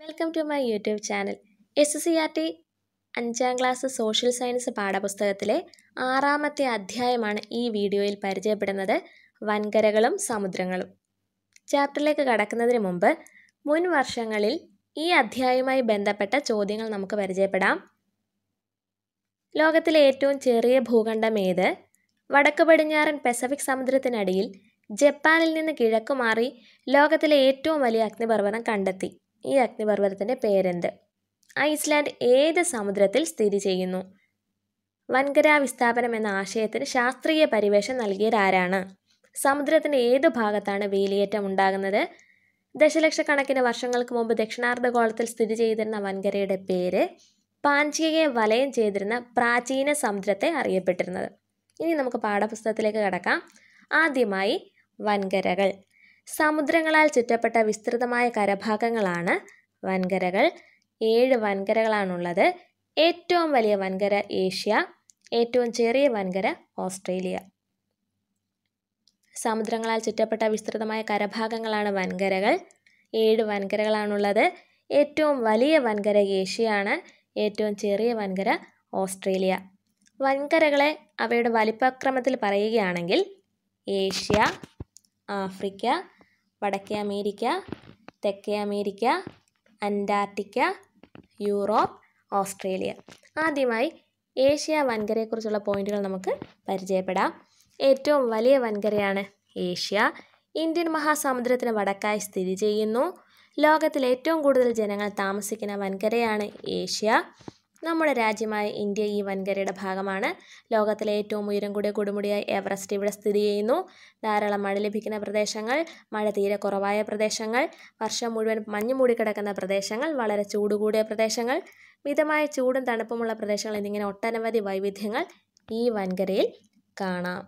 Welcome to my YouTube channel S S C R T അഞ്ചാം class social science പാഠപുസ്തകത്തിലെ ആറാമത്തെ അധ്യായമാണ് ഈ വീഡിയോയിൽ പരിചയപ്പെടുന്നത് വൻകരകളും സമുദ്രങ്ങളും. ചാപ്റ്ററിലേക്ക് കടക്കുന്നതിന് മുമ്പ് മുൻ വർഷങ്ങളിൽ ഈ അധ്യായവുമായി ബന്ധപ്പെട്ട ചോദ്യങ്ങൾ നമുക്ക് പരിചയപ്പെടാം. ലോകത്തിലെ ഏറ്റവും ചെറിയ ഭൂഖണ്ഡം ഏത്? വടക്ക് പടിഞ്ഞാറൻ പസഫിക് സമുദ്രത്തിനടിയിൽ ജപ്പാനിൽ നിന്ന് കിഴക്കുമാറി ലോകത്തിലെ ഏറ്റവും വലിയ അഗ്നിപർവതം കണ്ടെത്തി. ഈ അഗ്നിപർവതത്തിന്റെ പേരെന്ത്? ഐസ്ലാൻഡ് ഏത് സമുദ്രത്തിൽ സ്ഥിതി ചെയ്യുന്നു? വൻകരാ വിസ്ഥാപനം എന്ന ആശയത്തിന് ശാസ്ത്രീയ പരിവേഷം നൽകിയത് ആരാണ് സമുദ്രത്തിന്റെ ഏത് ഭാഗത്താണ് വേലിയേറ്റം ഉണ്ടാകുന്നത്? ദശലക്ഷക്കണക്കിന് വർഷങ്ങൾക്ക് മുമ്പ് ദക്ഷിണാർദ്ധഗോളത്തിൽ സ്ഥിതി ചെയ്തിരുന്ന വൻകരയുടെ പേര് പാഞ്ചികയെ വലയം ചെയ്തിരുന്ന പ്രാചീന സമുദ്രത്തെ അറിയപ്പെട്ടിരുന്നത്. ഇനി നമുക്ക് പാഠപുസ്തകത്തിലേക്ക് കടക്കാം. ആദ്യമായി വൻകരകൾ. സമുദ്രങ്ങളാൽ ചുറ്റപ്പെട്ട വിസ്തൃതമായ കരഭാഗങ്ങളാണ് വൻകരകൾ. ഏഴ് വൻകരകളാണുള്ളത്. ഏറ്റവും വലിയ വൻകര ഏഷ്യ ഏറ്റവും ചെറിയ വൻകര ഓസ്ട്രേലിയ. സമുദ്രങ്ങളാൽ ചുറ്റപ്പെട്ട വിസ്തൃതമായ കരഭാഗങ്ങളാണ് വൻകരകൾ. ഏഴ് വൻകരകളാണുള്ളത്. ഏറ്റവും വലിയ വൻകര ഏഷ്യയാണ്. ഏറ്റവും ചെറിയ വൻകര ഓസ്ട്രേലിയ. വൻകരകളെ അവയുടെ വലിപ്പക്രമത്തിൽ പറയുകയാണെങ്കിൽ ഏഷ്യ ആഫ്രിക്ക വടക്കേ അമേരിക്ക തെക്കേ അമേരിക്ക അന്റാർട്ടിക്ക യൂറോപ്പ് ഓസ്ട്രേലിയ. ആദ്യമായി ഏഷ്യ വൻകരയെക്കുറിച്ചുള്ള പോയിന്റുകൾ നമുക്ക് പരിചയപ്പെടാം. ഏറ്റവും വലിയ വൻകരയാണ് ഏഷ്യ. ഇന്ത്യൻ മഹാസമുദ്രത്തിന് വടക്കായി സ്ഥിതി ചെയ്യുന്നു. ലോകത്തിൽ ഏറ്റവും കൂടുതൽ ജനങ്ങൾ താമസിക്കുന്ന വൻകരയാണ് ഏഷ്യ. നമ്മുടെ രാജ്യമായ ഇന്ത്യ ഈ വൻകരയുടെ ഭാഗമാണ്. ലോകത്തിലെ ഏറ്റവും ഉയരം കൂടിയ കൊടുമുടിയായ എവറസ്റ്റ് ഇവിടെ സ്ഥിതി ചെയ്യുന്നു. ധാരാളം മഴ ലഭിക്കുന്ന പ്രദേശങ്ങൾ മഴ തീരെ കുറവായ പ്രദേശങ്ങൾ വർഷം മുഴുവൻ മഞ്ഞ് മൂടിക്കിടക്കുന്ന പ്രദേശങ്ങൾ വളരെ ചൂട് കൂടിയ പ്രദേശങ്ങൾ മിതമായ ചൂടും തണുപ്പുമുള്ള പ്രദേശങ്ങൾ എന്നിങ്ങനെ ഒട്ടനവധി വൈവിധ്യങ്ങൾ ഈ വൻകരയിൽ കാണാം.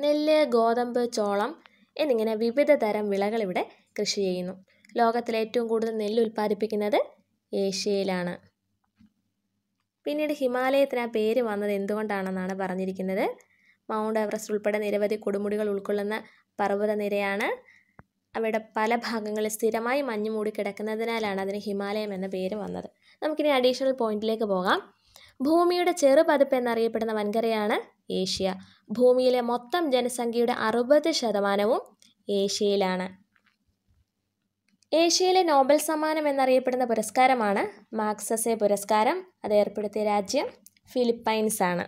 നെല്ല് ഗോതമ്പ് ചോളം എന്നിങ്ങനെ വിവിധ തരം വിളകൾ ഇവിടെ കൃഷി ചെയ്യുന്നു. ലോകത്തിൽ ഏറ്റവും കൂടുതൽ നെല്ല് ഉൽപ്പാദിപ്പിക്കുന്നത് ഏഷ്യയിലാണ്. പിന്നീട് ഹിമാലയത്തിന് ആ പേര് വന്നത് എന്തുകൊണ്ടാണെന്നാണ് പറഞ്ഞിരിക്കുന്നത്. മൗണ്ട് എവറസ്റ്റ് ഉൾപ്പെടെ നിരവധി കൊടുമുടികൾ ഉൾക്കൊള്ളുന്ന പർവതനിരയാണ്. അവിടെ പല ഭാഗങ്ങളിൽ സ്ഥിരമായി മഞ്ഞ് മൂടി കിടക്കുന്നതിനാലാണ് അതിന് ഹിമാലയം എന്ന പേര് വന്നത്. നമുക്കിനി അഡീഷണൽ പോയിന്റിലേക്ക് പോകാം. ഭൂമിയുടെ ചെറുപതിപ്പ് എന്നറിയപ്പെടുന്ന വൻകരയാണ് ഏഷ്യ. ഭൂമിയിലെ മൊത്തം ജനസംഖ്യയുടെ അറുപത് ശതമാനവും ഏഷ്യയിലാണ്. ഏഷ്യയിലെ നോബൽ സമ്മാനം എന്നറിയപ്പെടുന്ന പുരസ്കാരമാണ് മാക്സസെ പുരസ്കാരം. അത് ഏർപ്പെടുത്തിയ രാജ്യം ഫിലിപ്പൈൻസ് ആണ്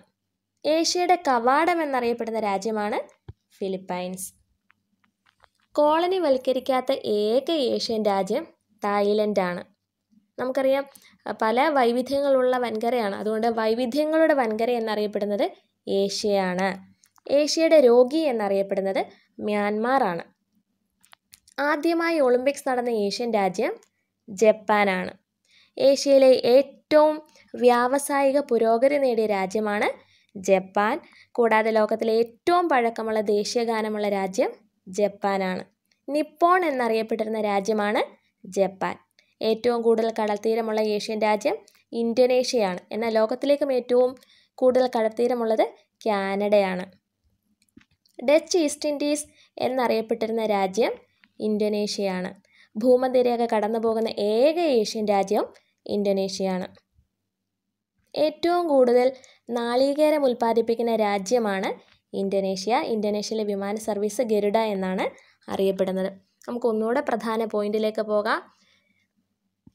ഏഷ്യയുടെ കവാടം എന്നറിയപ്പെടുന്ന രാജ്യമാണ് ഫിലിപ്പൈൻസ്. കോളനി വൽക്കരിക്കാത്ത ഏക ഏഷ്യൻ രാജ്യം തായ്ലൻഡ് ആണ് നമുക്കറിയാം പല വൈവിധ്യങ്ങളുള്ള വൻകരയാണ്. അതുകൊണ്ട് വൈവിധ്യങ്ങളുടെ വൻകര എന്നറിയപ്പെടുന്നത് ഏഷ്യയാണ്. ഏഷ്യയുടെ രോഗി എന്നറിയപ്പെടുന്നത് മ്യാൻമാർ ആണ് ആദ്യമായി ഒളിമ്പിക്സ് നടന്ന ഏഷ്യൻ രാജ്യം ജപ്പാനാണ്. ഏഷ്യയിലെ ഏറ്റവും വ്യാവസായിക പുരോഗതി നേടിയ രാജ്യമാണ് ജപ്പാൻ. കൂടാതെ ലോകത്തിലെ ഏറ്റവും പഴക്കമുള്ള ദേശീയഗാനമുള്ള രാജ്യം ജപ്പാനാണ്. നിപ്പോൺ എന്നറിയപ്പെട്ടിരുന്ന രാജ്യമാണ് ജപ്പാൻ. ഏറ്റവും കൂടുതൽ കടൽത്തീരമുള്ള ഏഷ്യൻ രാജ്യം ഇന്തോനേഷ്യയാണ്. എന്നാൽ ലോകത്തിലേക്കും ഏറ്റവും കൂടുതൽ കടൽത്തീരമുള്ളത് കാനഡയാണ്. ഡച്ച് ഈസ്റ്റ് ഇൻഡീസ് എന്നറിയപ്പെട്ടിരുന്ന രാജ്യം ഇന്തോനേഷ്യയാണ്. ഭൂമധ്യരേഖ കടന്നു പോകുന്ന ഏക ഏഷ്യൻ രാജ്യം ഇന്തോനേഷ്യയാണ്. ഏറ്റവും കൂടുതൽ നാളികേരം ഉൽപ്പാദിപ്പിക്കുന്ന രാജ്യമാണ് ഇന്തോനേഷ്യ. ഇന്തോനേഷ്യയിലെ വിമാന സർവീസ് ഗരുഡ എന്നാണ് അറിയപ്പെടുന്നത്. നമുക്ക് ഒന്നുകൂടെ പ്രധാന പോയിന്റിലേക്ക് പോകാം.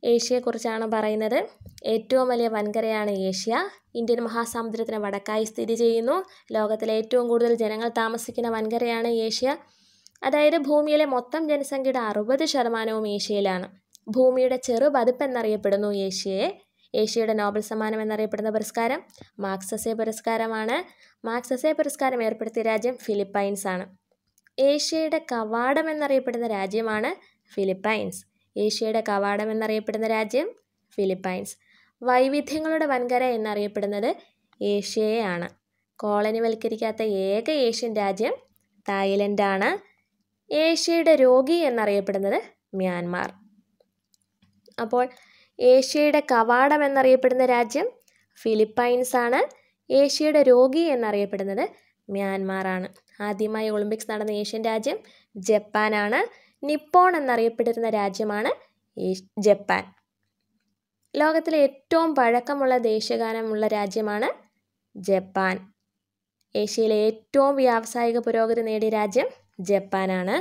ഏഷ്യയെക്കുറിച്ചാണ് പറയുന്നത്. ഏറ്റവും വലിയ വൻകരയാണ് ഏഷ്യ. ഇന്ത്യൻ മഹാസമുദ്രത്തിന് വടക്കായി സ്ഥിതി ചെയ്യുന്നു. ലോകത്തിലെ ഏറ്റവും കൂടുതൽ ജനങ്ങൾ താമസിക്കുന്ന വൻകരയാണ് ഏഷ്യ. അതായത് ഭൂമിയിലെ മൊത്തം ജനസംഖ്യയുടെ അറുപത് ശതമാനവും ഏഷ്യയിലാണ്. ഭൂമിയുടെ ചെറുപതിപ്പ് എന്നറിയപ്പെടുന്നു ഏഷ്യയെ. ഏഷ്യയുടെ നോബൽ സമ്മാനം എന്നറിയപ്പെടുന്ന പുരസ്കാരം മാക്സസെ പുരസ്കാരമാണ്. മാക്സസെ പുരസ്കാരം ഏർപ്പെടുത്തിയ രാജ്യം ഫിലിപ്പൈൻസ് ആണ്. ഏഷ്യയുടെ കവാടം എന്നറിയപ്പെടുന്ന രാജ്യമാണ് ഫിലിപ്പൈൻസ്. ഏഷ്യയുടെ കവാടം എന്നറിയപ്പെടുന്ന രാജ്യം ഫിലിപ്പൈൻസ്. വൈവിധ്യങ്ങളുടെ വൻകര എന്നറിയപ്പെടുന്നത് ഏഷ്യയാണ് കോളനിവൽക്കരിക്കാത്ത ഏക ഏഷ്യൻ രാജ്യം തായ്ലൻഡാണ്. ഏഷ്യയുടെ രോഗി എന്നറിയപ്പെടുന്നത് മ്യാൻമാർ. അപ്പോൾ ഏഷ്യയുടെ കവാടം എന്നറിയപ്പെടുന്ന രാജ്യം ഫിലിപ്പൈൻസ് ആണ്. ഏഷ്യയുടെ രോഗി എന്നറിയപ്പെടുന്നത് മ്യാൻമാർ ആണ്. ആദ്യമായി ഒളിമ്പിക്സ് നടന്ന ഏഷ്യൻ രാജ്യം ജപ്പാനാണ് നിപ്പോൺ എന്നറിയപ്പെട്ടിരുന്ന രാജ്യമാണ് ജപ്പാൻ. ലോകത്തിലെ ഏറ്റവും പഴക്കമുള്ള ദേശീയഗാനമുള്ള രാജ്യമാണ് ജപ്പാൻ. ഏഷ്യയിലെ ഏറ്റവും വ്യാവസായിക പുരോഗതി നേടിയ രാജ്യം ജപ്പാനാണ്.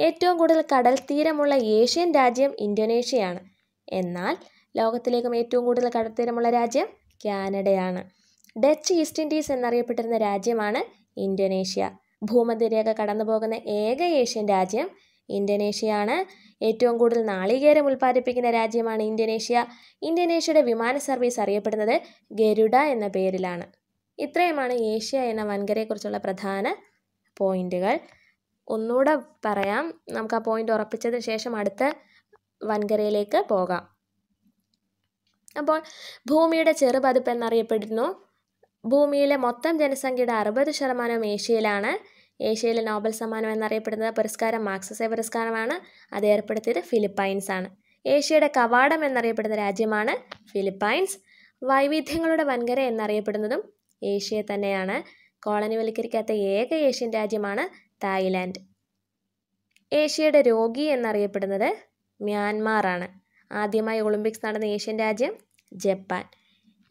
ഏറ്റവും കൂടുതൽ കടൽ തീരമുള്ള ഏഷ്യൻ രാജ്യം ഇന്തോനേഷ്യയാണ്. എന്നാൽ ലോകത്തിലേക്കും ഏറ്റവും കൂടുതൽ കടൽ തീരമുള്ള രാജ്യം കാനഡയാണ്. ഡച്ച് ഈസ്റ്റ് ഇൻഡീസ് എന്നറിയപ്പെട്ടിരുന്ന രാജ്യമാണ് ഇന്തോനേഷ്യ. ഭൂമധ്യരേഖ കടന്നു പോകുന്ന ഏക ഏഷ്യൻ രാജ്യം ഇന്തോനേഷ്യയാണ്. ഏറ്റവും കൂടുതൽ നാളികേരം ഉൽപ്പാദിപ്പിക്കുന്ന രാജ്യമാണ് ഇന്തോനേഷ്യ. ഇന്തോനേഷ്യയുടെ വിമാന സർവീസ് അറിയപ്പെടുന്നത് ഗരുഡ എന്ന പേരിലാണ്. ഇത്രയുമാണ് ഏഷ്യ എന്ന വൻകരയെക്കുറിച്ചുള്ള പ്രധാന പോയിന്റുകൾ. ഒന്നുകൂടെ പറയാം. നമുക്ക് ആ പോയിന്റ് ഉറപ്പിച്ചതിന് ശേഷം അടുത്ത വൻകരയിലേക്ക് പോകാം. അപ്പോൾ ഭൂമിയുടെ ചെറുപതിപ്പ് എന്നറിയപ്പെടുന്നു. ഭൂമിയിലെ മൊത്തം ജനസംഖ്യയുടെ അറുപത് ശതമാനവും ഏഷ്യയിലാണ്. ഏഷ്യയിലെ നോബൽ സമ്മാനം എന്നറിയപ്പെടുന്നത് പുരസ്കാരം മാക്സസെ പുരസ്കാരമാണ്. അത് ഏർപ്പെടുത്തിയത് ഫിലിപ്പൈൻസ് ആണ്. ഏഷ്യയുടെ കവാടം എന്നറിയപ്പെടുന്ന രാജ്യമാണ് ഫിലിപ്പൈൻസ്. വൈവിധ്യങ്ങളുടെ വൻകര എന്നറിയപ്പെടുന്നതും ഏഷ്യയെ തന്നെയാണ്. കോളനിവൽക്കരിക്കാത്ത ഏക ഏഷ്യൻ രാജ്യമാണ് തായ്ലാൻഡ്. ഏഷ്യയുടെ രോഗി എന്നറിയപ്പെടുന്നത് മ്യാൻമാറാണ്. ആദ്യമായി ഒളിമ്പിക്സ് നടന്ന ഏഷ്യൻ രാജ്യം ജപ്പാൻ.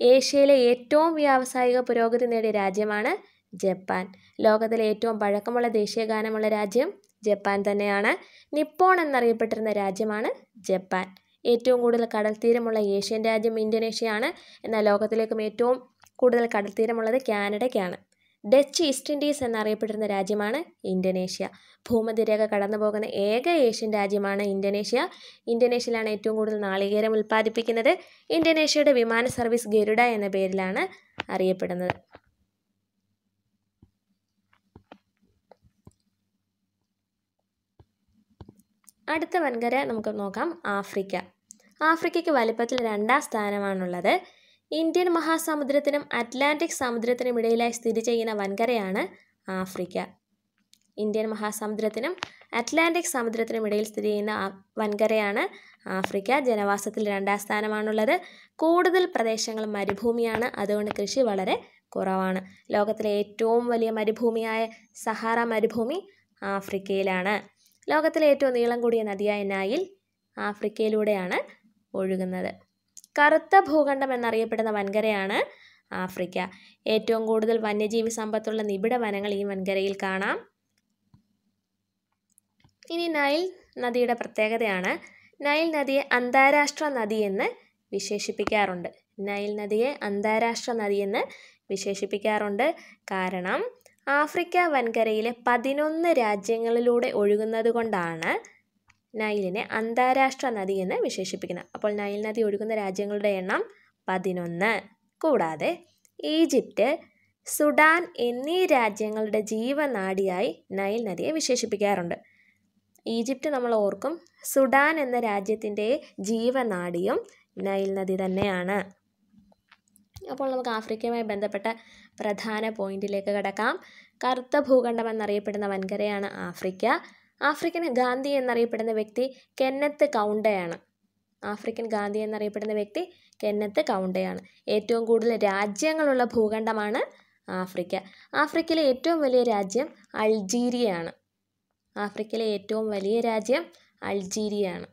ഏഷ്യയിലെ ഏറ്റവും വ്യാവസായിക പുരോഗതി നേടിയ രാജ്യമാണ് ജപ്പാൻ. ലോകത്തിലെ ഏറ്റവും പഴക്കമുള്ള ദേശീയ ഗാനമുള്ള രാജ്യം ജപ്പാൻ തന്നെയാണ്. നിപ്പോൺ എന്നറിയപ്പെട്ടിരുന്ന രാജ്യമാണ് ജപ്പാൻ. ഏറ്റവും കൂടുതൽ കടൽ തീരമുള്ള ഏഷ്യൻ രാജ്യം ഇന്തോനേഷ്യയാണ്. എന്നാൽ ലോകത്തിലേക്കും ഏറ്റവും കൂടുതൽ കടൽ തീരമുള്ളത് കാനഡയ്ക്കാണ്. ഡച്ച് ഈസ്റ്റ് ഇൻഡീസ് എന്നറിയപ്പെട്ടിരുന്ന രാജ്യമാണ് ഇന്തോനേഷ്യ. ഭൂമധ്യരേഖ കടന്നു പോകുന്ന ഏക ഏഷ്യൻ രാജ്യമാണ് ഇന്തോനേഷ്യ. ഇന്തോനേഷ്യയിലാണ് ഏറ്റവും കൂടുതൽ നാളികേരം ഉൽപ്പാദിപ്പിക്കുന്നത് ഇന്തോനേഷ്യയുടെ വിമാന സർവീസ് ഗരുഡ എന്ന പേരിലാണ് അറിയപ്പെടുന്നത്. അടുത്ത വൻകര നമുക്ക് നോക്കാം. ആഫ്രിക്ക. ആഫ്രിക്കയ്ക്ക് വലിപ്പത്തിൽ രണ്ടാം സ്ഥാനമാണുള്ളത്. ഇന്ത്യൻ മഹാസമുദ്രത്തിനും അറ്റ്ലാന്റിക് സമുദ്രത്തിനും ഇടയിലായി സ്ഥിതി ചെയ്യുന്ന വൻകരയാണ് ആഫ്രിക്ക. ഇന്ത്യൻ മഹാസമുദ്രത്തിനും അറ്റ്ലാന്റിക് സമുദ്രത്തിനും ഇടയിൽ സ്ഥിതി ചെയ്യുന്ന വൻകരയാണ് ആഫ്രിക്ക. ജനവാസത്തിൽ രണ്ടാം സ്ഥാനമാണുള്ളത്. കൂടുതൽ പ്രദേശങ്ങൾ മരുഭൂമിയാണ്. അതുകൊണ്ട് കൃഷി വളരെ കുറവാണ്. ലോകത്തിലെ ഏറ്റവും വലിയ മരുഭൂമിയായ സഹാറ മരുഭൂമി ആഫ്രിക്കയിലാണ്. ലോകത്തിലെ ഏറ്റവും നീളം കൂടിയ നദിയായ നായിൽ ആഫ്രിക്കയിലൂടെയാണ് ഒഴുകുന്നത്. കറുത്ത ഭൂഖണ്ഡം എന്നറിയപ്പെടുന്ന വൻകരയാണ് ആഫ്രിക്ക. ഏറ്റവും കൂടുതൽ വന്യജീവി സമ്പത്തുള്ള നിബിഡ വനങ്ങൾ ഈ വൻകരയിൽ കാണാം. ഇനി നൈൽ നദിയുടെ പ്രത്യേകതയാണ്. നൈൽ നദിയെ അന്താരാഷ്ട്ര നദി എന്ന് വിശേഷിപ്പിക്കാറുണ്ട്. നൈൽ നദിയെ അന്താരാഷ്ട്ര നദി എന്ന് വിശേഷിപ്പിക്കാറുണ്ട്. കാരണം ആഫ്രിക്ക വൻകരയിലെ പതിനൊന്ന് രാജ്യങ്ങളിലൂടെ ഒഴുകുന്നത് കൊണ്ടാണ് നൈലിനെ അന്താരാഷ്ട്ര നദി എന്ന് വിശേഷിപ്പിക്കുന്നത് അപ്പോൾ നൈൽ നദി ഒഴുകുന്ന രാജ്യങ്ങളുടെ എണ്ണം പതിനൊന്ന്. കൂടാതെ ഈജിപ്റ്റ് സുഡാൻ എന്നീ രാജ്യങ്ങളുടെ ജീവനാഡിയായി നൈൽ നദിയെ വിശേഷിപ്പിക്കാറുണ്ട്. ഈജിപ്റ്റ് നമ്മൾ ഓർക്കും സുഡാൻ എന്ന രാജ്യത്തിന്റെ ജീവനാടിയും നൈൽ നദി തന്നെയാണ്. അപ്പോൾ നമുക്ക് ആഫ്രിക്കയുമായി ബന്ധപ്പെട്ട പ്രധാന പോയിന്റിലേക്ക് കടക്കാം. കറുത്ത ഭൂഖണ്ഡം എന്നറിയപ്പെടുന്ന വൻകരയാണ് ആഫ്രിക്ക. ആഫ്രിക്കൻ ഗാന്ധി എന്നറിയപ്പെടുന്ന വ്യക്തി കെന്നത്ത് കൗണ്ടയാണ്. ആഫ്രിക്കൻ ഗാന്ധി എന്നറിയപ്പെടുന്ന വ്യക്തി കെന്നത്ത് കൗണ്ടയാണ്. ഏറ്റവും കൂടുതൽ രാജ്യങ്ങളുള്ള ഭൂഖണ്ഡമാണ് ആഫ്രിക്ക. ആഫ്രിക്കയിലെ ഏറ്റവും വലിയ രാജ്യം അൾജീരിയയാണ്. ആഫ്രിക്കയിലെ ഏറ്റവും വലിയ രാജ്യം അൾജീരിയയാണ്.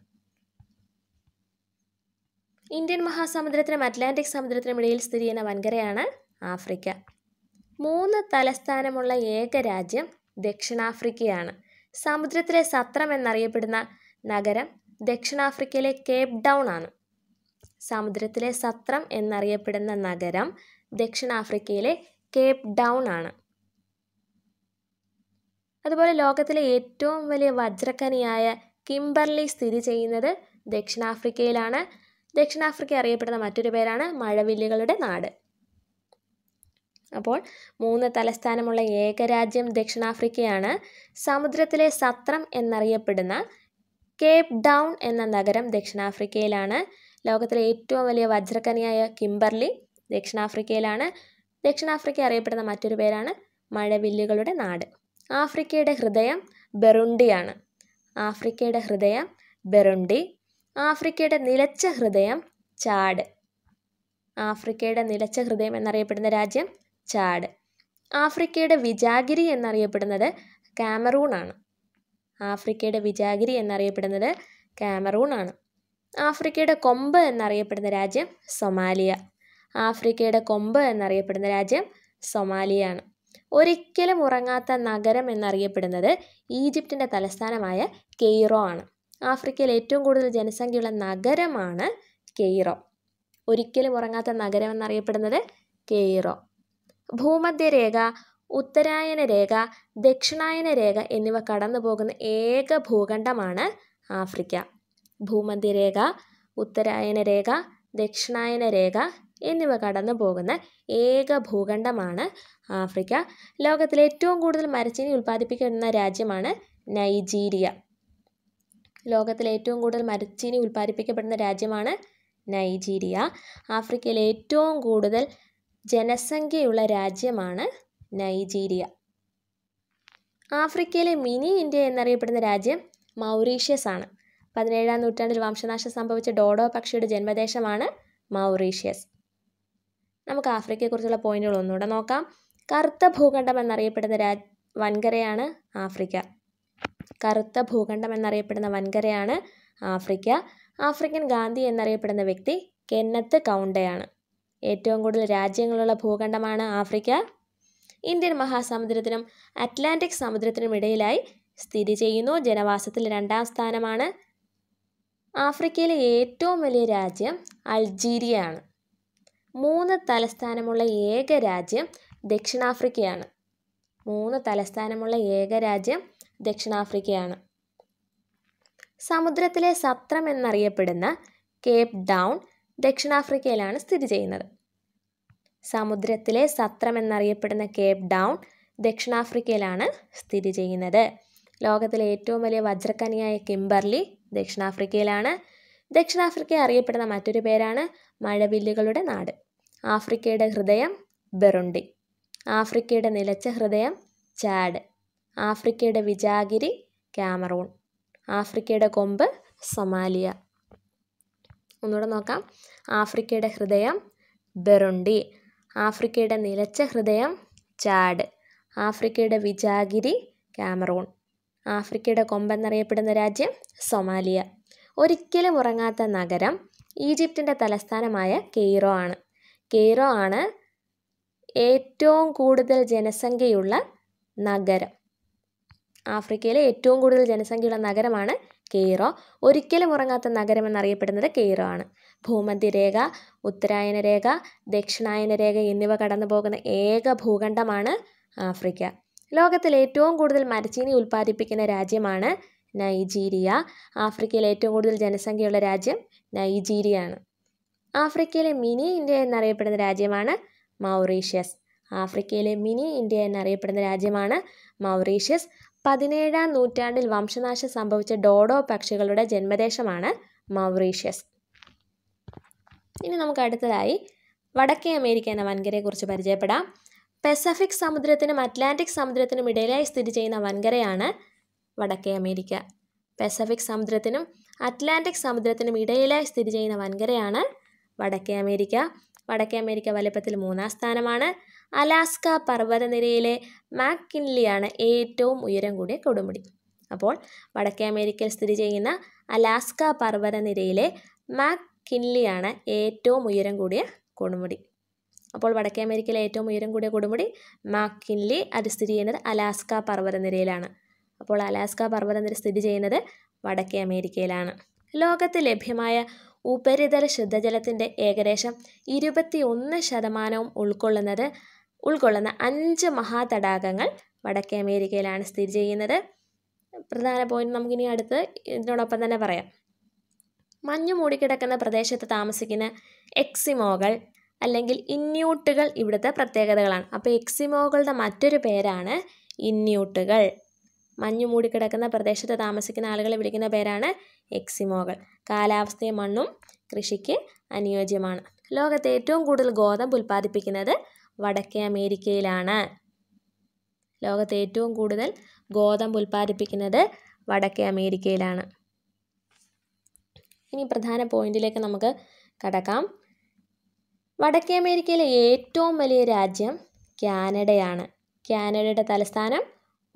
ഇന്ത്യൻ മഹാസമുദ്രത്തിനും അറ്റ്ലാന്റിക് സമുദ്രത്തിനും ഇടയിൽ സ്ഥിതി ചെയ്യുന്ന വൻകരയാണ് ആഫ്രിക്ക. മൂന്ന് തലസ്ഥാനമുള്ള ഏക രാജ്യം ദക്ഷിണാഫ്രിക്കയാണ്. സമുദ്രത്തിലെ സത്രം എന്നറിയപ്പെടുന്ന നഗരം ദക്ഷിണാഫ്രിക്കയിലെ കേപ് ടൗൺ ആണ്. സമുദ്രത്തിലെ സത്രം എന്നറിയപ്പെടുന്ന നഗരം ദക്ഷിണാഫ്രിക്കയിലെ കേപ് ടൗൺ ആണ്. അതുപോലെ ലോകത്തിലെ ഏറ്റവും വലിയ വജ്രഖനിയായ കിംബർലി സ്ഥിതി ചെയ്യുന്നത് ദക്ഷിണാഫ്രിക്കയിലാണ്. ദക്ഷിണാഫ്രിക്ക അറിയപ്പെടുന്ന മറ്റൊരു പേരാണ് മഴവില്ലുകളുടെ നാട്. അപ്പോൾ മൂന്ന് തലസ്ഥാനമുള്ള ഏകരാജ്യം ദക്ഷിണാഫ്രിക്കയാണ്. സമുദ്രത്തിലെ സത്രം എന്നറിയപ്പെടുന്ന കേപ്പ് ഡൗൺ എന്ന നഗരം ദക്ഷിണാഫ്രിക്കയിലാണ്. ലോകത്തിലെ ഏറ്റവും വലിയ വജ്രക്കനിയായ കിംബർലി ദക്ഷിണാഫ്രിക്കയിലാണ്. ദക്ഷിണാഫ്രിക്ക അറിയപ്പെടുന്ന മറ്റൊരു പേരാണ് മഴവില്ലുകളുടെ നാട്. ആഫ്രിക്കയുടെ ഹൃദയം ബെറുണ്ടിയാണ്. ആഫ്രിക്കയുടെ ഹൃദയം ബെറുണ്ടി. ആഫ്രിക്കയുടെ നിലച്ച ഹൃദയം ചാട് ആഫ്രിക്കയുടെ നിലച്ച ഹൃദയം എന്നറിയപ്പെടുന്ന രാജ്യം ചാഡ് ആഫ്രിക്കയുടെ വിജാഗിരി എന്നറിയപ്പെടുന്നത് ആണ്. ആഫ്രിക്കയുടെ വിജാഗിരി എന്നറിയപ്പെടുന്നത് ആണ്. ആഫ്രിക്കയുടെ കൊമ്പ് എന്നറിയപ്പെടുന്ന രാജ്യം സൊമാലിയ. ആഫ്രിക്കയുടെ കൊമ്പ് എന്നറിയപ്പെടുന്ന രാജ്യം സൊമാലിയാണ് ഒരിക്കലും ഉറങ്ങാത്ത നഗരം എന്നറിയപ്പെടുന്നത് ഈജിപ്തിന്റെ തലസ്ഥാനമായ കെയ്റോ ആണ്. ആഫ്രിക്കയിൽ ഏറ്റവും കൂടുതൽ ജനസംഖ്യയുള്ള നഗരമാണ് കെയ്റോ. ഒരിക്കലും ഉറങ്ങാത്ത നഗരം എന്നറിയപ്പെടുന്നത് കെയ്റോ. ഭൂമധ്യരേഖ ഉത്തരായന രേഖ ദക്ഷിണായന രേഖ എന്നിവ കടന്നു പോകുന്ന ഏക ഭൂഖണ്ഡമാണ് ആഫ്രിക്ക. ഭൂമധ്യരേഖ ഉത്തരായന രേഖ ദക്ഷിണായന രേഖ എന്നിവ കടന്നു പോകുന്ന ഏക ഭൂഖണ്ഡമാണ് ആഫ്രിക്ക. ലോകത്തിലെ ഏറ്റവും കൂടുതൽ മരച്ചീനി ഉൽപ്പാദിപ്പിക്കുന്ന രാജ്യമാണ് നൈജീരിയ. ലോകത്തിലെ ഏറ്റവും കൂടുതൽ മരച്ചീനി ഉൽപ്പാദിപ്പിക്കപ്പെടുന്ന രാജ്യമാണ് നൈജീരിയ. ആഫ്രിക്കയിലെ ഏറ്റവും കൂടുതൽ ജനസംഖ്യയുള്ള രാജ്യമാണ് നൈജീരിയ. ആഫ്രിക്കയിലെ മിനി ഇന്ത്യ എന്നറിയപ്പെടുന്ന രാജ്യം മൗറീഷ്യസ് ആണ്. പതിനേഴാം നൂറ്റാണ്ടിൽ വംശനാശം സംഭവിച്ച ഡോഡോ പക്ഷിയുടെ ജന്മദേശമാണ് മൗറീഷ്യസ്. നമുക്ക് ആഫ്രിക്കയെക്കുറിച്ചുള്ള പോയിന്റുകൾ ഒന്നുകൂടെ നോക്കാം. കറുത്ത ഭൂഖണ്ഡം എന്നറിയപ്പെടുന്ന രാ വൻകരയാണ് ആഫ്രിക്ക. കറുത്ത ഭൂഖണ്ഡം എന്നറിയപ്പെടുന്ന വൻകരയാണ് ആഫ്രിക്ക. ആഫ്രിക്കൻ ഗാന്ധി എന്നറിയപ്പെടുന്ന വ്യക്തി കെന്നത്ത് കൗണ്ടയാണ്. ഏറ്റവും കൂടുതൽ രാജ്യങ്ങളുള്ള ഭൂഖണ്ഡമാണ് ആഫ്രിക്ക. ഇന്ത്യൻ മഹാസമുദ്രത്തിനും അറ്റ്ലാന്റിക് സമുദ്രത്തിനും ഇടയിലായി സ്ഥിതി ചെയ്യുന്നു. ജനവാസത്തിൽ രണ്ടാം സ്ഥാനമാണ് ആഫ്രിക്കയിലെ ഏറ്റവും വലിയ രാജ്യം അൾജീരിയ ആണ് മൂന്ന് തലസ്ഥാനമുള്ള ഏക രാജ്യം ദക്ഷിണാഫ്രിക്കയാണ്. മൂന്ന് തലസ്ഥാനമുള്ള ഏക രാജ്യം ദക്ഷിണാഫ്രിക്കയാണ്. സമുദ്രത്തിലെ സത്രം എന്നറിയപ്പെടുന്ന കേപ്പ് ഡൗൺ ദക്ഷിണാഫ്രിക്കയിലാണ് സ്ഥിതി ചെയ്യുന്നത്. സമുദ്രത്തിലെ സത്രം എന്നറിയപ്പെടുന്ന കേപ് ഡൗൺ ദക്ഷിണാഫ്രിക്കയിലാണ് സ്ഥിതി ചെയ്യുന്നത്. ലോകത്തിലെ ഏറ്റവും വലിയ വജ്രക്കനിയായ കിംബർലി ദക്ഷിണാഫ്രിക്കയിലാണ്. ദക്ഷിണാഫ്രിക്ക അറിയപ്പെടുന്ന മറ്റൊരു പേരാണ് മഴവില്ലുകളുടെ നാട്. ആഫ്രിക്കയുടെ ഹൃദയം ബെറുണ്ടി. ആഫ്രിക്കയുടെ നിലച്ച ഹൃദയം ചാഡ്. ആഫ്രിക്കയുടെ വിജാഗിരി ക്യാമറൂൺ ആഫ്രിക്കയുടെ കൊമ്പ് സൊമാലിയ. ഒന്നുകൂടെ നോക്കാം. ആഫ്രിക്കയുടെ ഹൃദയം ബെറുണ്ടി. ആഫ്രിക്കയുടെ നിലച്ച ഹൃദയം ചാഡ്. ആഫ്രിക്കയുടെ വിജാഗിരി കാമറൂൺ. ആഫ്രിക്കയുടെ കൊമ്പെന്നറിയപ്പെടുന്ന രാജ്യം സൊമാലിയ. ഒരിക്കലും ഉറങ്ങാത്ത നഗരം ഈജിപ്തിന്റെ തലസ്ഥാനമായ കെയ്റോ ആണ്. കെയ്റോ ആണ് ഏറ്റവും കൂടുതൽ ജനസംഖ്യയുള്ള നഗരം. ആഫ്രിക്കയിലെ ഏറ്റവും കൂടുതൽ ജനസംഖ്യയുള്ള നഗരമാണ് കെയ്റോ. ഒരിക്കലും ഉറങ്ങാത്ത നഗരം എന്നറിയപ്പെടുന്നത് കെയ്റോ ആണ്. ഭൂമധ്യരേഖ ഉത്തരായന രേഖ ദക്ഷിണായന രേഖ എന്നിവ കടന്നു പോകുന്ന ഏക ഭൂഖണ്ഡമാണ് ആഫ്രിക്ക. ലോകത്തിൽ ഏറ്റവും കൂടുതൽ മരച്ചീനി ഉൽപ്പാദിപ്പിക്കുന്ന രാജ്യമാണ് നൈജീരിയ. ആഫ്രിക്കയിലെ ഏറ്റവും കൂടുതൽ ജനസംഖ്യയുള്ള രാജ്യം നൈജീരിയ ആണ് ആഫ്രിക്കയിലെ മിനി ഇന്ത്യ എന്നറിയപ്പെടുന്ന രാജ്യമാണ് മൗറീഷ്യസ്. ആഫ്രിക്കയിലെ മിനി ഇന്ത്യ എന്നറിയപ്പെടുന്ന രാജ്യമാണ് മൗറീഷ്യസ്. പതിനേഴാം നൂറ്റാണ്ടിൽ വംശനാശം സംഭവിച്ച ഡോഡോ പക്ഷികളുടെ ജന്മദേശമാണ് മൗറീഷ്യസ്. ഇനി നമുക്ക് അടുത്തതായി വടക്കേ അമേരിക്ക എന്ന വൻകരയെക്കുറിച്ച് പരിചയപ്പെടാം. പസഫിക് സമുദ്രത്തിനും അറ്റ്ലാന്റിക് സമുദ്രത്തിനും ഇടയിലായി സ്ഥിതി ചെയ്യുന്ന വൻകരയാണ് വടക്കേ അമേരിക്ക. പസഫിക് സമുദ്രത്തിനും അറ്റ്ലാന്റിക് സമുദ്രത്തിനും ഇടയിലായി സ്ഥിതി ചെയ്യുന്ന വൻകരയാണ് വടക്കേ അമേരിക്ക. വടക്കേ അമേരിക്ക വലുപ്പത്തിൽ മൂന്നാം സ്ഥാനമാണ്. അലാസ്ക പർവതനിരയിലെ മാക്കിൻലിയാണ് ഏറ്റവും ഉയരം കൂടിയ കൊടുമുടി. അപ്പോൾ വടക്കേ അമേരിക്കയിൽ സ്ഥിതി ചെയ്യുന്ന അലാസ്ക പർവതനിരയിലെ മാക്കിൻലിയാണ് ഏറ്റവും ഉയരം കൂടിയ കൊടുമുടി. അപ്പോൾ വടക്കേ അമേരിക്കയിലെ ഏറ്റവും ഉയരം കൂടിയ കൊടുമുടി മാക്കിൻലി. അത് സ്ഥിതി ചെയ്യുന്നത് അലാസ്ക പർവതനിരയിലാണ്. അപ്പോൾ അലാസ്ക പർവതനിര സ്ഥിതി ചെയ്യുന്നത് വടക്കേ അമേരിക്കയിലാണ്. ലോകത്ത് ലഭ്യമായ ഉപരിതല ശുദ്ധജലത്തിന്റെ ഏകദേശം ഇരുപത്തി ഒന്ന് ശതമാനവും ഉൾക്കൊള്ളുന്നത് ഉൾക്കൊള്ളുന്ന അഞ്ച് മഹാതടാകങ്ങൾ വടക്കേ അമേരിക്കയിലാണ് സ്ഥിതി ചെയ്യുന്നത്. പ്രധാന പോയിന്റ് നമുക്കിനി അടുത്ത് ഇതിനോടൊപ്പം തന്നെ പറയാം. മഞ്ഞു മൂടിക്കിടക്കുന്ന പ്രദേശത്ത് താമസിക്കുന്ന എക്സിമോകൾ അല്ലെങ്കിൽ ഇന്യൂട്ടുകൾ ഇവിടുത്തെ പ്രത്യേകതകളാണ്. അപ്പോൾ എക്സിമോകളുടെ മറ്റൊരു പേരാണ് ഇന്യൂട്ടുകൾ. മഞ്ഞു മൂടിക്കിടക്കുന്ന പ്രദേശത്ത് താമസിക്കുന്ന ആളുകളെ വിളിക്കുന്ന പേരാണ് എക്സിമോകൾ. കാലാവസ്ഥയും മണ്ണും കൃഷിക്ക് അനുയോജ്യമാണ്. ലോകത്തെ ഏറ്റവും കൂടുതൽ ഗോതമ്പ് ഉൽപ്പാദിപ്പിക്കുന്നത് വടക്കേ അമേരിക്കയിലാണ്. ലോകത്ത് ഏറ്റവും കൂടുതൽ ഗോതമ്പ് ഉൽപ്പാദിപ്പിക്കുന്നത് വടക്കേ അമേരിക്കയിലാണ്. ഇനി പ്രധാന പോയിന്റിലേക്ക് നമുക്ക് കടക്കാം. വടക്കേ അമേരിക്കയിലെ ഏറ്റവും വലിയ രാജ്യം കാനഡയാണ്. കാനഡയുടെ തലസ്ഥാനം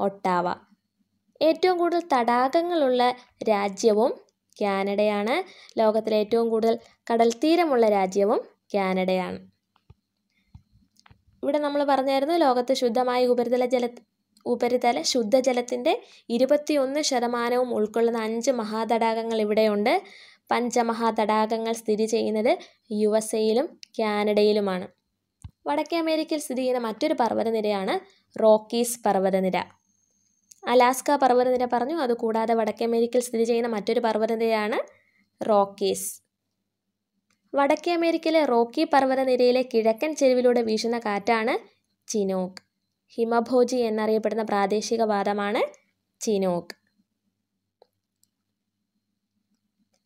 ഒട്ടാവ. ഏറ്റവും കൂടുതൽ തടാകങ്ങളുള്ള രാജ്യവും കാനഡയാണ്. ലോകത്തിലെ ഏറ്റവും കൂടുതൽ കടൽത്തീരമുള്ള രാജ്യവും കാനഡയാണ്. ഇവിടെ നമ്മൾ പറഞ്ഞായിരുന്നു ലോകത്ത് ശുദ്ധമായ ഉപരിതല ജല ഉപരിതല ശുദ്ധജലത്തിന്റെ ഇരുപത്തിയൊന്ന് ശതമാനവും ഉൾക്കൊള്ളുന്ന അഞ്ച് മഹാതടാകങ്ങൾ ഇവിടെയുണ്ട്. പഞ്ചമഹാതടാകങ്ങൾ സ്ഥിതി ചെയ്യുന്നത് യു എസ് എയിലും കാനഡയിലുമാണ്. വടക്കേ അമേരിക്കയിൽ സ്ഥിതി ചെയ്യുന്ന മറ്റൊരു പർവതനിരയാണ് റോക്കീസ് പർവതനിര. അലാസ്ക പർവതനിര പറഞ്ഞു. അതുകൂടാതെ വടക്കേ അമേരിക്കയിൽ സ്ഥിതി ചെയ്യുന്ന മറ്റൊരു പർവതനിരയാണ് റോക്കീസ്. വടക്കേ അമേരിക്കയിലെ റോക്കി പർവതനിരയിലെ കിഴക്കൻ ചെരുവിലൂടെ വീശുന്ന കാറ്റാണ് ചിനോക്ക്. ഹിമഭോജി എന്നറിയപ്പെടുന്ന പ്രാദേശിക വാദമാണ് ചിനോക്ക്.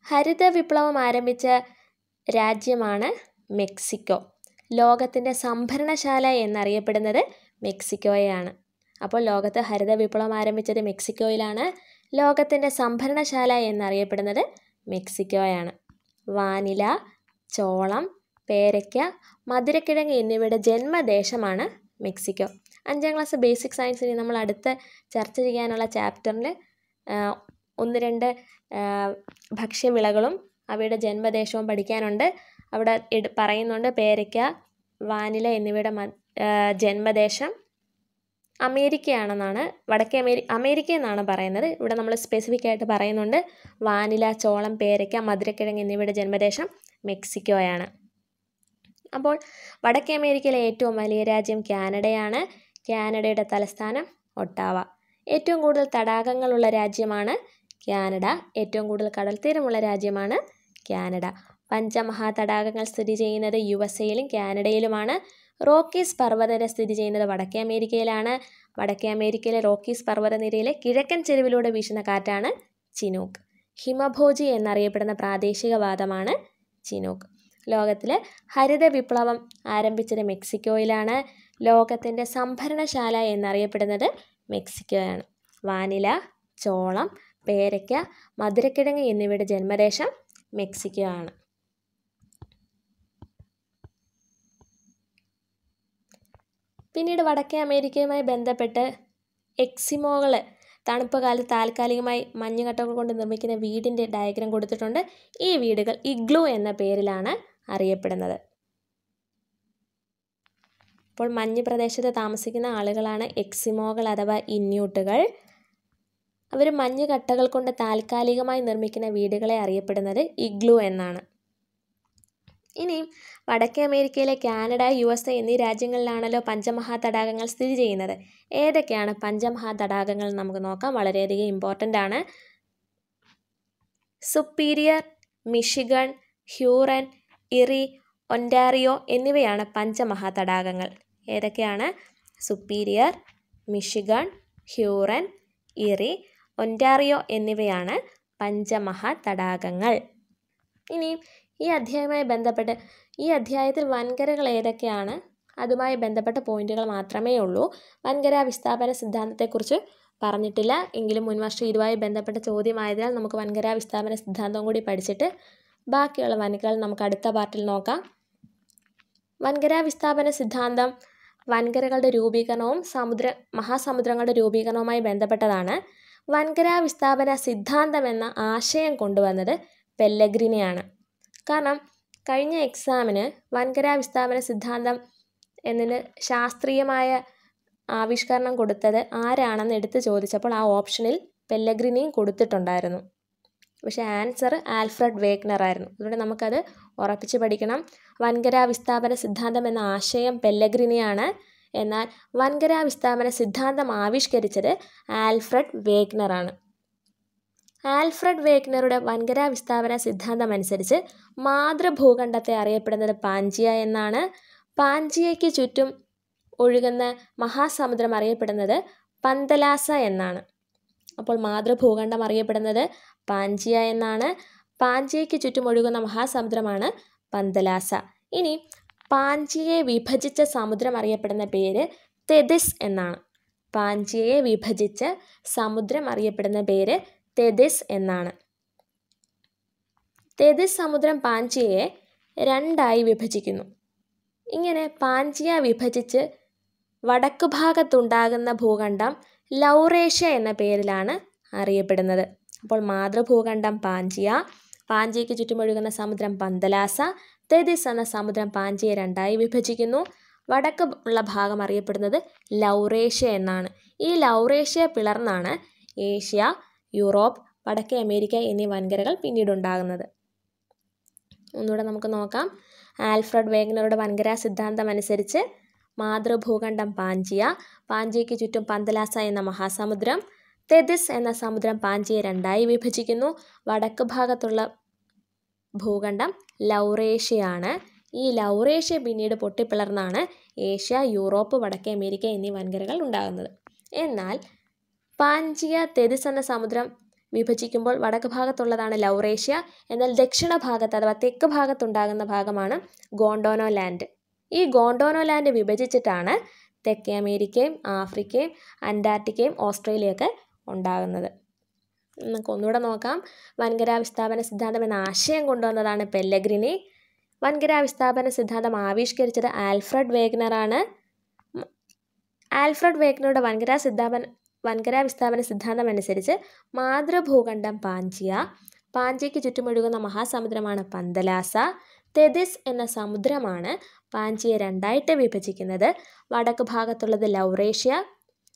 ഹരിത വിപ്ലവം ആരംഭിച്ച രാജ്യമാണ് മെക്സിക്കോ. ലോകത്തിന്റെ സംഭരണശാല എന്നറിയപ്പെടുന്നത് മെക്സിക്കോയാണ് അപ്പോൾ ലോകത്ത് ഹരിത വിപ്ലവം ആരംഭിച്ചത് മെക്സിക്കോയിലാണ്. ലോകത്തിന്റെ സംഭരണശാല എന്നറിയപ്പെടുന്നത് മെക്സിക്കോയാണ്. വാനില ചോളം പേരയ്ക്ക മധുരക്കിഴങ്ങ് എന്നിവയുടെ ജന്മദേശമാണ് മെക്സിക്കോ. അഞ്ചാം ക്ലാസ് ബേസിക് സയൻസിന് നമ്മൾ അടുത്ത ചർച്ച ചെയ്യാനുള്ള ചാപ്റ്ററിൽ ഒന്ന് രണ്ട് ഭക്ഷ്യവിളകളും അവയുടെ ജന്മദേശവും പഠിക്കാനുണ്ട്. അവിടെ പറയുന്നുണ്ട് പേരയ്ക്ക വാനില എന്നിവയുടെ ജന്മദേശം അമേരിക്കയാണെന്നാണ് വടക്കേ അമേരി അമേരിക്ക എന്നാണ് പറയുന്നത്. ഇവിടെ നമ്മൾ സ്പെസിഫിക് ആയിട്ട് പറയുന്നുണ്ട് വാനില ചോളം പേരയ്ക്ക മധുരക്കിഴങ്ങ് എന്നിവയുടെ ജന്മദേശം മെക്സിക്കോയാണ്. അപ്പോൾ വടക്കേ അമേരിക്കയിലെ ഏറ്റവും വലിയ രാജ്യം കാനഡയാണ്. കാനഡയുടെ തലസ്ഥാനം ഒട്ടാവ. ഏറ്റവും കൂടുതൽ തടാകങ്ങളുള്ള രാജ്യമാണ് കാനഡ. ഏറ്റവും കൂടുതൽ കടൽത്തീരമുള്ള രാജ്യമാണ് കാനഡ. പഞ്ചമഹാതടാകങ്ങൾ സ്ഥിതി ചെയ്യുന്നത് യു എസ് എയിലും കാനഡയിലുമാണ്. റോക്കീസ് പർവതനിര സ്ഥിതി ചെയ്യുന്നത് വടക്കേ അമേരിക്കയിലാണ്. വടക്കേ അമേരിക്കയിലെ റോക്കീസ് പർവതനിരയിലെ കിഴക്കൻ ചെരുവിലൂടെ വീശുന്ന കാറ്റാണ് ചിനൂക്ക്. ഹിമഭോജി എന്നറിയപ്പെടുന്ന പ്രാദേശിക വാദമാണ് ചിനൂക്ക്. ലോകത്തിലെ ഹരിത വിപ്ലവം ആരംഭിച്ചത് മെക്സിക്കോയിലാണ്. ലോകത്തിന്റെ സംഭരണശാല എന്നറിയപ്പെടുന്നത് മെക്സിക്കോയാണ്. വാനില ചോളം പേരയ്ക്ക മധുരക്കിഴങ്ങ് എന്നിവയുടെ ജന്മദേശം മെക്സിക്കോ ആണ് പിന്നീട് വടക്കേ അമേരിക്കയുമായി ബന്ധപ്പെട്ട് എക്സിമോകൾ തണുപ്പ് കാലത്ത് താൽക്കാലികമായി മഞ്ഞുകട്ടകൾ കൊണ്ട് നിർമ്മിക്കുന്ന വീടിന്റെ ഡയഗ്രം കൊടുത്തിട്ടുണ്ട്. ഈ വീടുകൾ ഇഗ്ലു എന്ന പേരിലാണ് അറിയപ്പെടുന്നത്. അപ്പോൾ മഞ്ഞ് പ്രദേശത്ത് താമസിക്കുന്ന ആളുകളാണ് എക്സിമോകൾ അഥവാ ഇന്യൂട്ടുകൾ അവർ മഞ്ഞുകട്ടകൾ കൊണ്ട് താൽക്കാലികമായി നിർമ്മിക്കുന്ന വീടുകളെ അറിയപ്പെടുന്നത് ഇഗ്ലു എന്നാണ്. ഇനിയും വടക്കേ അമേരിക്കയിലെ കാനഡ യു എസ് എ എന്നീ രാജ്യങ്ങളിലാണല്ലോ പഞ്ചമഹാ തടാകങ്ങൾ സ്ഥിതി ചെയ്യുന്നത്. ഏതൊക്കെയാണ് പഞ്ചമഹാ തടാകങ്ങൾ നമുക്ക് നോക്കാം. വളരെയധികം ഇമ്പോർട്ടന്റ് ആണ്. Superior Michigan Huron Erie Ontario എന്നിവയാണ് പഞ്ചമഹാ തടാകങ്ങൾ. ഏതൊക്കെയാണ്? Superior Michigan Huron Erie Ontario എന്നിവയാണ് പഞ്ചമഹാ തടാകങ്ങൾ. ഇനി ഈ അധ്യായവുമായി ബന്ധപ്പെട്ട് ഈ അധ്യായത്തിൽ വൻകരകൾ ഏതൊക്കെയാണ്? അതുമായി ബന്ധപ്പെട്ട പോയിന്റുകൾ മാത്രമേ ഉള്ളൂ. വൻകര വിസ്ഥാപന സിദ്ധാന്തത്തെക്കുറിച്ച് പറഞ്ഞിട്ടില്ല. എങ്കിലും മുൻവർഷം ഇതുമായി ബന്ധപ്പെട്ട ചോദ്യമായതിനാൽ നമുക്ക് വൻകര വിസ്ഥാപന സിദ്ധാന്തം കൂടി പഠിച്ചിട്ട് ബാക്കിയുള്ള വൻകരകൾ നമുക്ക് അടുത്ത പാർട്ടിൽ നോക്കാം. വൻകര വിസ്ഥാപന സിദ്ധാന്തം വൻകരകളുടെ രൂപീകരണവും സമുദ്ര മഹാസമുദ്രങ്ങളുടെ രൂപീകരണവുമായി ബന്ധപ്പെട്ടതാണ്. വൻകര വിസ്ഥാപന സിദ്ധാന്തം എന്ന ആശയം കൊണ്ടുവന്നത് പെല്ലഗ്രിനെയാണ്. കാരണം കഴിഞ്ഞ എക്സാമിന് വൻകര വിസ്ഥാപന സിദ്ധാന്തം എന്നതിന് ശാസ്ത്രീയമായ ആവിഷ്കരണം കൊടുത്തത് ആരാണെന്ന് എടുത്ത് ചോദിച്ചപ്പോൾ ആ ഓപ്ഷനിൽ പെല്ലഗ്രിനിയും കൊടുത്തിട്ടുണ്ടായിരുന്നു. പക്ഷേ ആൻസർ ആൽഫ്രഡ് വേഗ്നർ ആയിരുന്നു. അതുകൊണ്ട് നമുക്കത് ഉറപ്പിച്ച് പഠിക്കണം. വൻകര വിസ്ഥാപന സിദ്ധാന്തം എന്ന ആശയം പെല്ലഗ്രിനിയാണ്. എന്നാൽ വൻകര വിസ്ഥാപന സിദ്ധാന്തം ആവിഷ്കരിച്ചത് ആൽഫ്രഡ് വേഗ്നർ ആണ്. ആൽഫ്രഡ് വേഗ്നറുടെ വൻകര വിസ്ഥാപന സിദ്ധാന്തം അനുസരിച്ച് മാതൃഭൂഖണ്ഡത്തെ അറിയപ്പെടുന്നത് പാഞ്ചിയ എന്നാണ്. പാഞ്ചിയയ്ക്ക് ചുറ്റും ഒഴുകുന്ന മഹാസമുദ്രം അറിയപ്പെടുന്നത് പന്തലാസ എന്നാണ്. അപ്പോൾ മാതൃഭൂഖണ്ഡം അറിയപ്പെടുന്നത് പാഞ്ചിയ എന്നാണ്. പാഞ്ചിയയ്ക്ക് ചുറ്റും ഒഴുകുന്ന മഹാസമുദ്രമാണ് പന്തലാസ. ഇനി പാഞ്ചിയെ വിഭജിച്ച സമുദ്രം അറിയപ്പെടുന്ന പേര് തെതിസ് എന്നാണ്. പാഞ്ചിയെ വിഭജിച്ച സമുദ്രം അറിയപ്പെടുന്ന പേര് തെദിസ് എന്നാണ്. തെദിസ് സമുദ്രം പാഞ്ചിയെ രണ്ടായി വിഭജിക്കുന്നു. ഇങ്ങനെ പാഞ്ചിയ വിഭജിച്ച് വടക്കു ഭാഗത്തുണ്ടാകുന്ന ഭൂഖണ്ഡം ലൗറേഷ്യ എന്ന പേരിലാണ് അറിയപ്പെടുന്നത്. അപ്പോൾ മാതൃഭൂഖണ്ഡം പാഞ്ചിയ പാഞ്ചിയയ്ക്ക് ചുറ്റുമൊഴുകുന്ന സമുദ്രം പന്തലാസ തെദിസ് എന്ന സമുദ്രം പാഞ്ചിയെ രണ്ടായി വിഭജിക്കുന്നു. വടക്ക് ഉള്ള ഭാഗം അറിയപ്പെടുന്നത് ലൗറേഷ്യ എന്നാണ്. ഈ ലൗറേഷ്യ പിളർന്നാണ് ഏഷ്യ യൂറോപ്പ് വടക്കേ അമേരിക്ക എന്നീ വൻകരകൾ പിന്നീടുണ്ടാകുന്നത്. ഒന്നുകൂടെ നമുക്ക് നോക്കാം. ആൽഫ്രഡ് വേഗ്നറുടെ വൻകര സിദ്ധാന്തം അനുസരിച്ച് മാതൃഭൂഖണ്ഡം പാഞ്ചിയ പാഞ്ചിയയ്ക്ക് ചുറ്റും പന്തലാസ എന്ന മഹാസമുദ്രം തെതിസ് എന്ന സമുദ്രം പാഞ്ചിയെ രണ്ടായി വിഭജിക്കുന്നു. വടക്ക് ഭാഗത്തുള്ള ഭൂഖണ്ഡം ലൗറേഷ്യയാണ്. ഈ ലൗറേഷ്യ പിന്നീട് പൊട്ടിപ്പിളർന്നാണ് ഏഷ്യ യൂറോപ്പ് വടക്കേ അമേരിക്ക എന്നീ വൻകരകൾ ഉണ്ടാകുന്നത്. എന്നാൽ പാഞ്ചിയ തെരിസ് എന്ന സമുദ്രം വിഭജിക്കുമ്പോൾ വടക്ക് ഭാഗത്തുള്ളതാണ് ലൗറേഷ്യ. എന്നാൽ ദക്ഷിണ ഭാഗത്ത് അഥവാ തെക്ക് ഭാഗത്തുണ്ടാകുന്ന ഭാഗമാണ് ഗോണ്ടോനോ ലാൻഡ് ഈ ഗോണ്ടോനോ ലാൻഡ് വിഭജിച്ചിട്ടാണ് തെക്കേ അമേരിക്കയും ആഫ്രിക്കയും അന്റാർട്ടിക്കയും ഓസ്ട്രേലിയയൊക്കെ ഉണ്ടാകുന്നത്. നമുക്ക് ഒന്നുകൂടെ നോക്കാം. വൻകര വിസ്ഥാപന സിദ്ധാന്തം എന്ന ആശയം കൊണ്ടുവന്നതാണ് പെല്ലഗ്രിനി. വൻകര വിസ്ഥാപന സിദ്ധാന്തം ആവിഷ്കരിച്ചത് ആൽഫ്രഡ് വേഗ്നറാണ്. ആൽഫ്രഡ് വേഗ്നറുടെ വൻകര സിദ്ധാപന വൻകര വിസ്ഥാപന സിദ്ധാന്തം അനുസരിച്ച് മാതൃഭൂഖണ്ഡം പാഞ്ചിയ. പാഞ്ചിക്ക് ചുറ്റുമൊഴുകുന്ന മഹാസമുദ്രമാണ് പന്തലാസ. തെതിസ് എന്ന സമുദ്രമാണ് പാഞ്ചിയെ രണ്ടായിട്ട് വിഭജിക്കുന്നത്. വടക്ക് ഭാഗത്തുള്ളത് ലൗറേഷ്യ.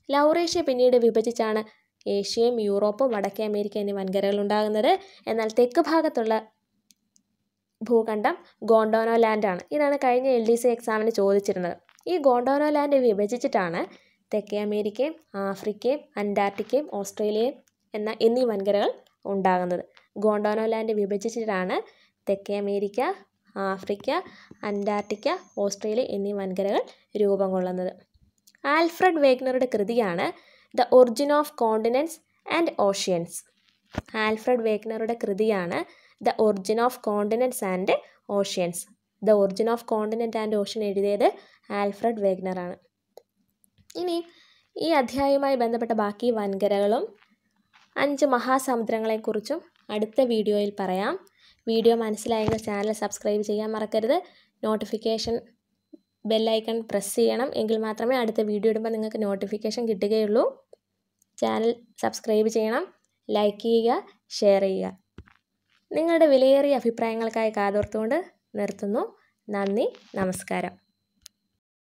ലൗറേഷ്യ പിന്നീട് വിഭജിച്ചാണ് ഏഷ്യയും യൂറോപ്പും വടക്കേ അമേരിക്ക എന്നീ വൻകരകൾ ഉണ്ടാകുന്നത്. എന്നാൽ തെക്ക് ഭാഗത്തുള്ള ഭൂഖണ്ഡം ഗോണ്ടോനോ ലാൻഡാണ്. ഇതാണ് കഴിഞ്ഞ എൽ ഡി സി എക്സാമിന് ചോദിച്ചിരുന്നത്. ഈ ഗോണ്ടോനോ ലാൻഡ് വിഭജിച്ചിട്ടാണ് തെക്കേ അമേരിക്കയും ആഫ്രിക്കയും അന്റാർട്ടിക്കയും ഓസ്ട്രേലിയയും എന്ന എന്നീ വൻകരകൾ ഉണ്ടാകുന്നത്. ഗോണ്ടാനോ ലാൻഡ് വിഭജിച്ചിട്ടാണ് തെക്കേ അമേരിക്ക ആഫ്രിക്ക അന്റാർട്ടിക്ക ഓസ്ട്രേലിയ എന്നീ വൻകരകൾ രൂപം കൊള്ളുന്നത്. ആൽഫ്രഡ് വേഗ്നറുടെ കൃതിയാണ് the origin of continents and oceans. Alfred വേഗ്നറുടെ കൃതിയാണ് the origin of continents and oceans. The origin of continent and ocean എഴുതിയത് ആൽഫ്രഡ് വേഗ്നറാണ്. ഇനി ഈ അധ്യായവുമായി ബന്ധപ്പെട്ട ബാക്കി വൻകരകളും അഞ്ച് മഹാസമുദ്രങ്ങളെക്കുറിച്ചും അടുത്ത വീഡിയോയിൽ പറയാം. വീഡിയോ മനസ്സിലായെങ്കിൽ ചാനൽ സബ്സ്ക്രൈബ് ചെയ്യാൻ മറക്കരുത്. നോട്ടിഫിക്കേഷൻ ബെല്ലൈക്കൺ പ്രസ് ചെയ്യണം. എങ്കിൽ മാത്രമേ അടുത്ത വീഡിയോ ഇടുമ്പോൾ നിങ്ങൾക്ക് നോട്ടിഫിക്കേഷൻ കിട്ടുകയുള്ളൂ. ചാനൽ സബ്സ്ക്രൈബ് ചെയ്യണം. ലൈക്ക് ചെയ്യുക ഷെയർ ചെയ്യുക. നിങ്ങളുടെ വിലയേറിയ അഭിപ്രായങ്ങൾക്കായി കാതോർത്തുകൊണ്ട് നിർത്തുന്നു. നന്ദി നമസ്കാരം.